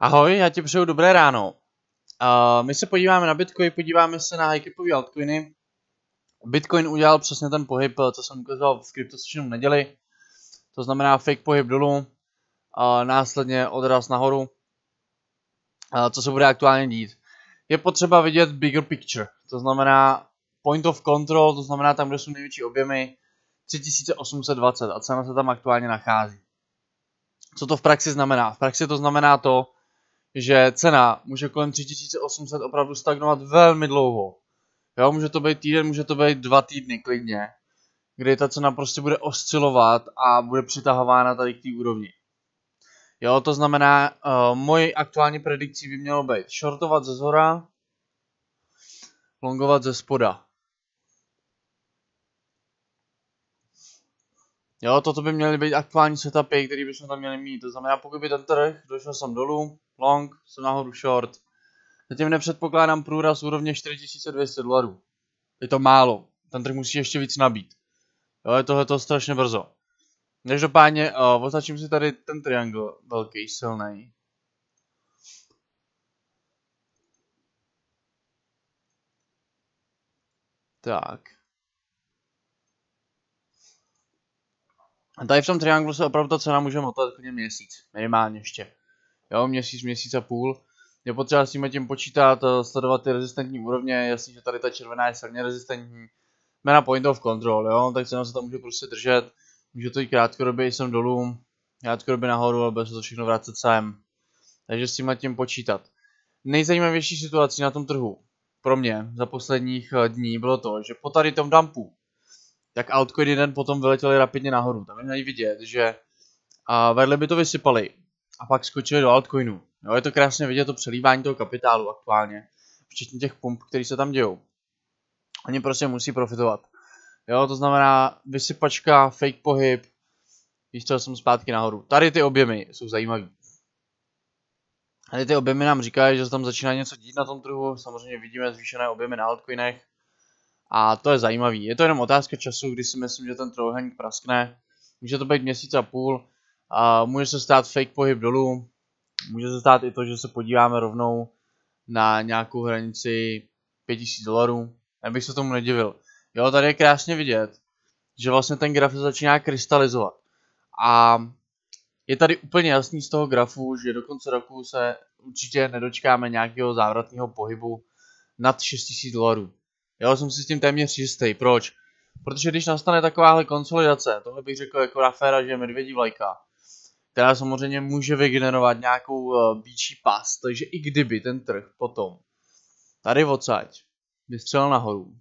Ahoj, já ti přeju dobré ráno. Uh, my se podíváme na Bitcoin, podíváme se na hypeové altcoiny. Bitcoin udělal přesně ten pohyb, co jsem ukazoval v CryptoStation v neděli. To znamená fake pohyb dolů, uh, následně odraz nahoru. Uh, co se bude aktuálně dít. Je potřeba vidět bigger picture, to znamená point of control, to znamená tam, kde jsou největší objemy, 3820 a cena se tam aktuálně nachází. Co to v praxi znamená? V praxi to znamená to, že cena může kolem 3800 opravdu stagnovat velmi dlouho. Jo, může to být týden, může to být dva týdny klidně, kdy ta cena prostě bude oscilovat a bude přitahována tady k té úrovni. Jo, to znamená, uh, mojí aktuální predikcí by mělo být shortovat ze zhora, longovat ze spoda. Jo, toto by měly být aktuální setupy, které bychom tam měli mít. To znamená, pokud by ten trh došel sem dolů, long, jsem nahoru short. Zatím nepředpokládám průraz úrovně 4200 dolarů. Je to málo. Ten trh musí ještě víc nabít. Jo, je tohle strašně brzo. Každopádně, uh, označím si tady ten triangle velký, silný. Tak. A tady v tom trianglu se opravdu ta cena může motat klidně měsíc, minimálně ještě. Jo, měsíc, měsíc a půl. Je potřeba s tím tím počítat, eh, sledovat ty rezistentní úrovně, jasně, že tady ta červená je silně rezistentní. Jsme na point of control, jo, tak cena se tam může prostě držet. Může to jít krátkodobě i sem dolů, krátkodobě nahoru, ale se to všechno vrátit sem. Takže s tím tím počítat. Nejzajímavější situací na tom trhu pro mě za posledních eh, dní bylo to, že po tady tom dumpu, tak altcoiny den potom vyletěly rapidně nahoru. Tam měli vidět, že a vedle by to vysypali a pak skočili do altcoinu. Jo, je to krásně vidět to přelívání toho kapitálu aktuálně, včetně těch pump, které se tam dějou. Oni prostě musí profitovat. Jo, to znamená vysypačka, fake pohyb, výstřel jsem zpátky nahoru. Tady ty objemy jsou zajímavé. Tady ty objemy nám říkají, že se tam začíná něco dít na tom trhu. Samozřejmě vidíme zvýšené objemy na altcoinech. A to je zajímavý. Je to jenom otázka času, kdy si myslím, že ten trojuhelník praskne. Může to být měsíc a půl. A může se stát fake pohyb dolů. Může se stát i to, že se podíváme rovnou na nějakou hranici 5000 dolarů. Nebych se tomu nedivil. Jo, tady je krásně vidět, že vlastně ten graf se začíná krystalizovat. A je tady úplně jasný z toho grafu, že do konce roku se určitě nedočkáme nějakého závratného pohybu nad 6000 dolarů. Já jsem si s tím téměř jistý. Proč? Protože když nastane takováhle konsolidace, tohle bych řekl jako aféra, že je medvědí vlajka, která samozřejmě může vygenerovat nějakou uh, bíčí pas, takže i kdyby ten trh potom tady odsaď vystřelil nahoru,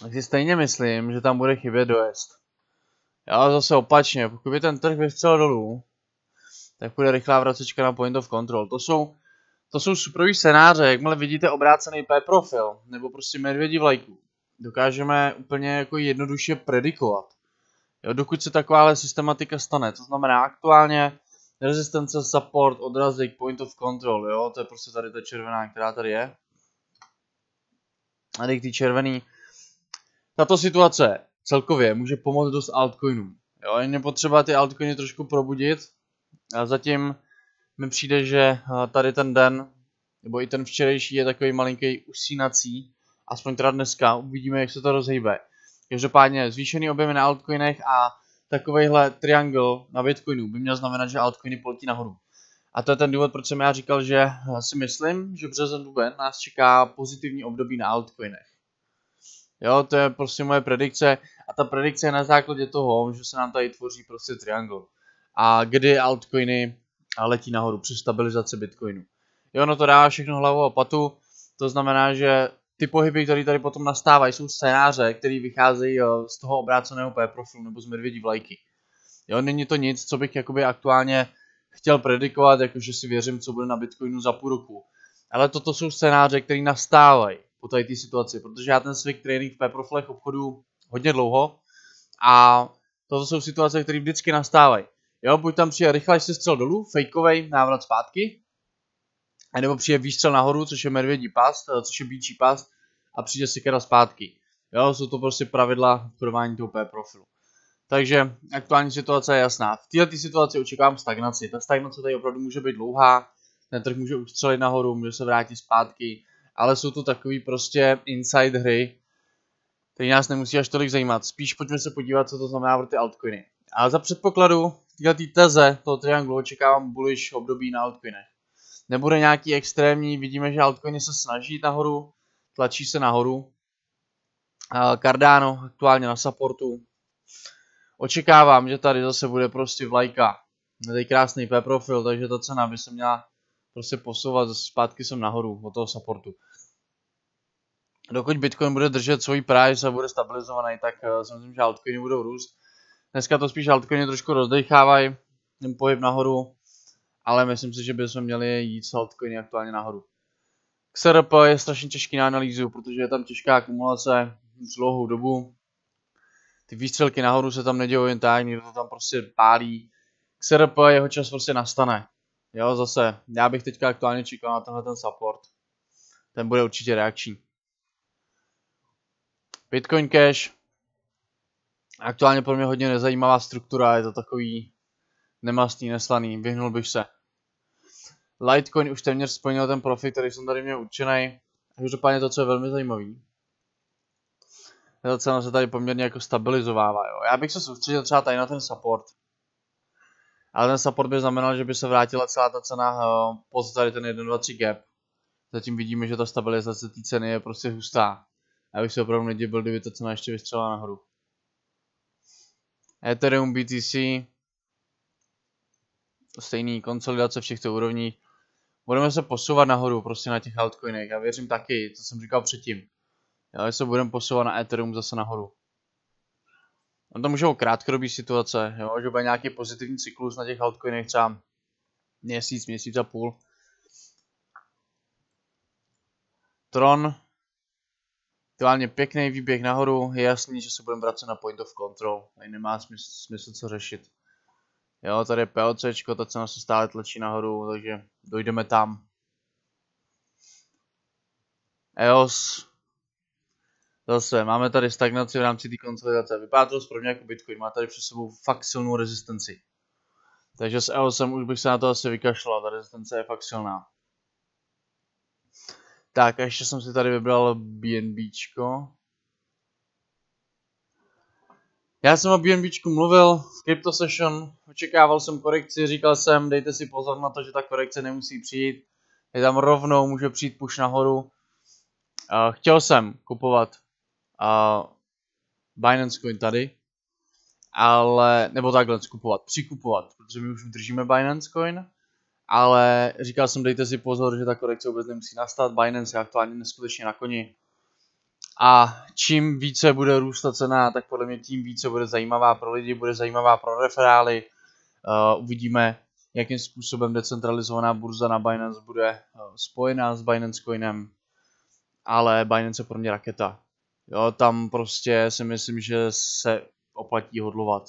tak si stejně myslím, že tam bude chybět dojezd. Já zase opačně, pokud by ten trh vystřelil dolů, tak bude rychlá vracečka na point of control. To jsou to jsou superový scénáře, jakmile vidíte obrácený P profil, nebo prostě medvědí vlajku, dokážeme úplně jako jednoduše predikovat. Jo, dokud se takováhle systematika stane, to znamená aktuálně rezistence, support, odrazík, point of control, jo, to je prostě tady ta červená, která tady je. Tady ty červený. Tato situace celkově může pomoct dost altcoinům. Jo, je potřeba ty altcoiny trošku probudit. A zatím mi přijde, že eh, tady ten den, nebo i ten včerejší je takový malinký usínací, aspoň teda dneska, uvidíme, jak se to rozhýbe. Každopádně zvýšený objemy na altcoinech a takovýhle triangle na Bitcoinu by měl znamenat, že altcoiny poletí nahoru. A to je ten důvod, proč jsem já říkal, že eh, si myslím, že březen duben nás čeká pozitivní období na altcoinech. Jo, to je prostě moje predikce a ta predikce je na základě toho, že se nám tady tvoří prostě triangle. A kdy altcoiny a letí nahoru při stabilizaci Bitcoinu. Jo, no to dává všechno hlavu a patu, to znamená, že ty pohyby, které tady potom nastávají, jsou scénáře, které vycházejí z toho obráceného P profilu nebo z medvědí vlajky. Jo, není to nic, co bych jakoby aktuálně chtěl predikovat, jakože si věřím, co bude na Bitcoinu za půl roku. Ale toto jsou scénáře, které nastávají po tady té situaci, protože já ten swing trading v P profilech obchodu hodně dlouho a toto jsou situace, které vždycky nastávají. Jo, buď tam přijde rychlej střel dolů, fejkovej návrat zpátky, nebo přijde výstřel nahoru, což je medvědí past, eh, což je bíčí past, a přijde si kera zpátky. Jo, jsou to prostě pravidla obchodování toho P profilu. Takže aktuální situace je jasná. V této situaci očekávám stagnaci. Ta stagnace tady opravdu může být dlouhá, ten trh může ustřelit nahoru, může se vrátit zpátky, ale jsou to takový prostě inside hry, který nás nemusí až tolik zajímat. Spíš pojďme se podívat, co to znamená pro ty altcoiny. A za předpokladu této teze toho trianglu očekávám bullish období na altcoinech. Nebude nějaký extrémní, vidíme, že altcoiny se snaží nahoru, tlačí se nahoru. Cardano aktuálně na supportu. Očekávám, že tady zase bude prostě vlajka. Tady krásný P profil, takže ta cena by se měla prostě posouvat zpátky sem nahoru od toho supportu. Dokud Bitcoin bude držet svůj price a bude stabilizovaný, tak uh, si myslím, že altcoiny budou růst. Dneska to spíš altcoiny trošku rozdechávají, ten pohyb nahoru, ale myslím si, že bychom měli jít s altcoiny aktuálně nahoru. XRP je strašně těžký na analýzu, protože je tam těžká akumulace z dlouhou dobu. Ty výstřelky nahoru se tam nedějí jen tak, někdo to tam prostě pálí. XRP jeho čas prostě nastane. Jo, zase, já bych teďka aktuálně čekal na tenhle ten support. Ten bude určitě reakční. Bitcoin Cash. Aktuálně pro mě hodně nezajímavá struktura, je to takový nemastný, neslaný, vyhnul bych se. Litecoin už téměř splnil ten profit, který jsem tady měl určený. Každopádně to, co je velmi zajímavý. Ta cena se tady poměrně jako stabilizovává, jo. Já bych se soustředil třeba tady na ten support. Ale ten support by znamenal, že by se vrátila celá ta cena uh, pod tady ten 1, 2, 3 gap. Zatím vidíme, že ta stabilizace té ceny je prostě hustá. Já bych se opravdu nedivil, kdyby ta cena ještě vystřelila nahoru. Ethereum BTC. Stejný konsolidace všech těch úrovních. Budeme se posouvat nahoru prostě na těch altcoinech. Já věřím taky, co jsem říkal předtím. Já se budeme posouvat na Ethereum zase nahoru. On to může být krátkodobý situace, jo, že bude nějaký pozitivní cyklus na těch altcoinech, třeba měsíc, měsíc a půl. Tron, aktuálně pěkný výběh nahoru, je jasný, že se budeme vracet na point of control, tady nemá smysl, smysl co řešit. Jo, tady je POC, ta cena se stále tlačí nahoru, takže dojdeme tam. EOS, Zase, máme tady stagnaci v rámci té konsolidace. Vypadá to pro mě jako Bitcoin, má tady před sebou fakt silnou rezistenci. Takže s EOSem už bych se na to asi vykašlal, ta rezistence je fakt silná. Tak a ještě jsem si tady vybral BNBčko. Já jsem o BNBčku mluvil v Crypto Session, očekával jsem korekci, říkal jsem, dejte si pozor na to, že ta korekce nemusí přijít. Je tam rovnou, může přijít push nahoru. Chtěl jsem kupovat Binance Coin tady, ale, nebo takhle skupovat, přikupovat, protože my už držíme Binance Coin, ale říkal jsem, dejte si pozor, že ta korekce vůbec nemusí nastat, Binance je aktuálně neskutečně na koni. A čím více bude růst ta cena, tak podle mě tím více bude zajímavá pro lidi, bude zajímavá pro referály. Uh, uvidíme, jakým způsobem decentralizovaná burza na Binance bude uh, spojená s Binance Coinem. Ale Binance je pro mě raketa. Jo, tam prostě si myslím, že se oplatí hodlovat.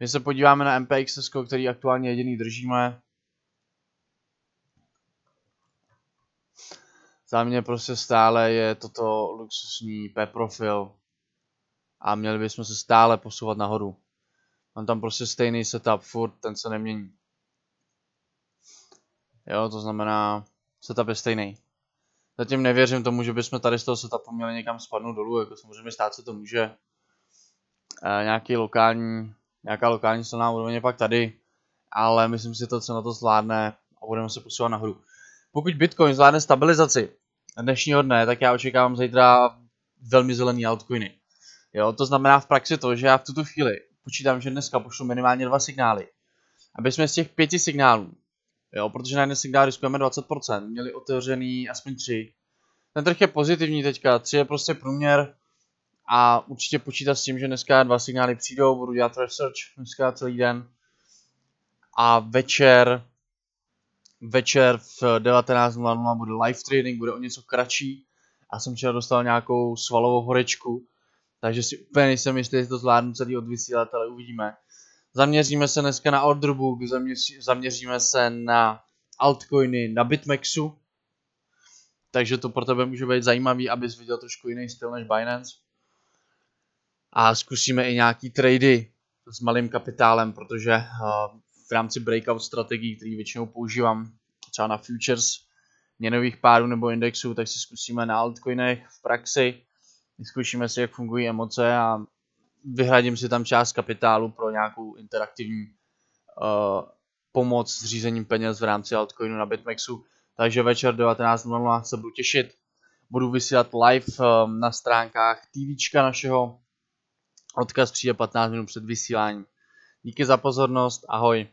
My se podíváme na MPX, který aktuálně jediný držíme. Za mě prostě stále je toto luxusní P profil a měli bychom se stále posouvat nahoru. Mám tam prostě stejný setup, furt ten se nemění. Jo, to znamená, setup je stejný. Zatím nevěřím tomu, že bychom tady z toho setupu měli někam spadnout dolů, jako samozřejmě stát se to může. E, nějaký lokální, nějaká lokální silná úroveň je pak tady, ale myslím si, že to cena to zvládne a budeme se posouvat nahoru. Pokud Bitcoin zvládne stabilizaci dnešního dne, tak já očekávám zítra velmi zelený altcoiny. Jo, to znamená v praxi to, že já v tuto chvíli počítám, že dneska pošlu minimálně dva signály. Aby jsme z těch pěti signálů Jo, protože na jeden signál riskujeme 20%, měli otevřený aspoň 3. Ten trh je pozitivní teďka, 3 je prostě průměr a určitě počítat s tím, že dneska dva signály přijdou, budu dělat research dneska celý den a večer večer v 19.00 bude live trading, bude o něco kratší a jsem včera dostal nějakou svalovou horečku, takže si úplně nejsem jistý, jestli to zvládnu celý odvysílat, ale uvidíme. Zaměříme se dneska na orderbook, zaměříme se na altcoiny na BitMEXu. Takže to pro tebe může být zajímavý, abys viděl trošku jiný styl než Binance. a zkusíme i nějaký trady s malým kapitálem, protože uh, v rámci breakout strategií, který většinou používám třeba na futures měnových párů nebo indexů, tak si zkusíme na altcoinech v praxi, zkusíme si, jak fungují emoce a vyhradím si tam část kapitálu pro nějakou interaktivní uh, pomoc s řízením peněz v rámci altcoinu na Bitmexu. Takže večer 19.00 se budu těšit. Budu vysílat live um, na stránkách TVčka našeho. Odkaz přijde 15 minut před vysíláním. Díky za pozornost, ahoj.